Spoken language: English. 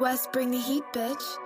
West, bring the heat, bitch.